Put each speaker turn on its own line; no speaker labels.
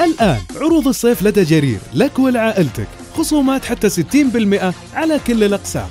الآن عروض الصيف لدى جرير لك ولعائلتك خصومات حتى 60% على كل الأقسام.